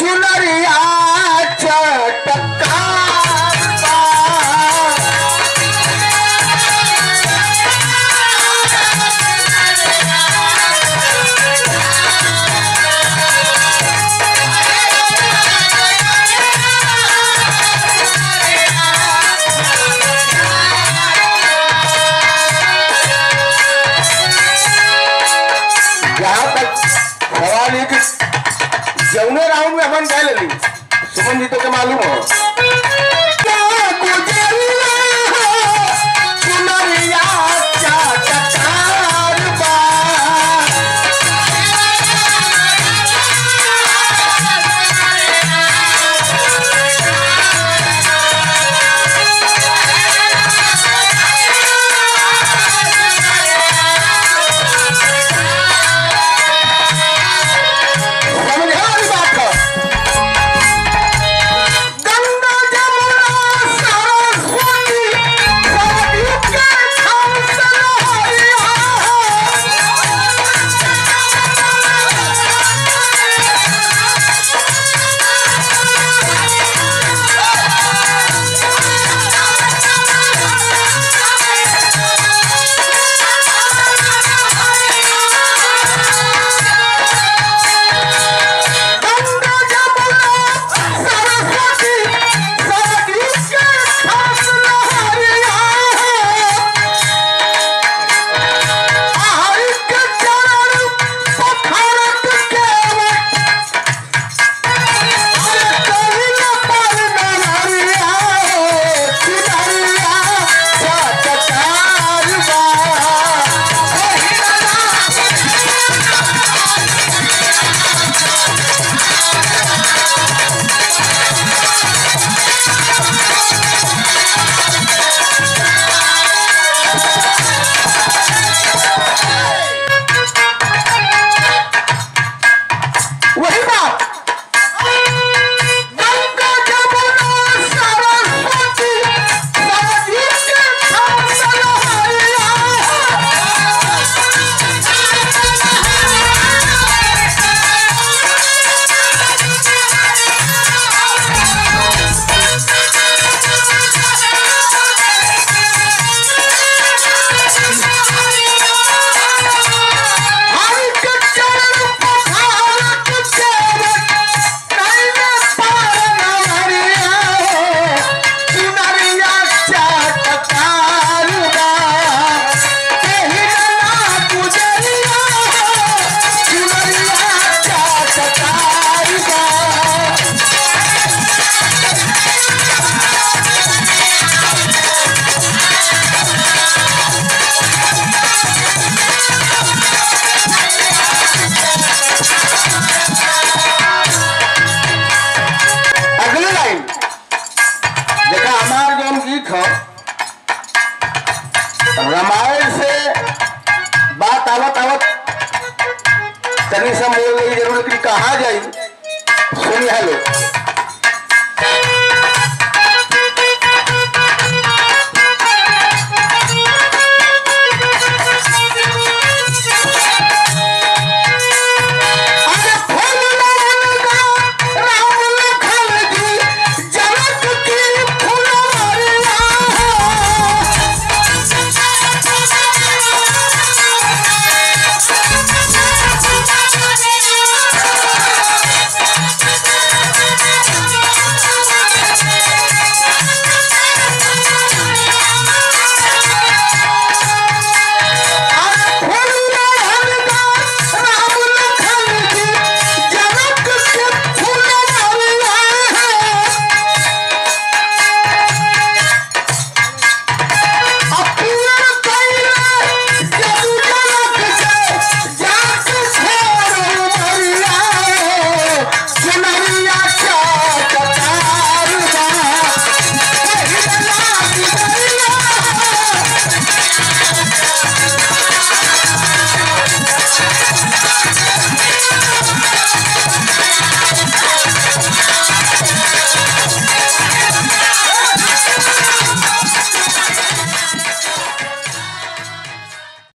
சுடறியா जौने राउंड में अपन गए लेली सुमन जी तो के मालूम हो अधिक हो रामायण से बात आवत आवत तनी सब बोल रही ज़रूर कि कहा जाई सुनिया लोग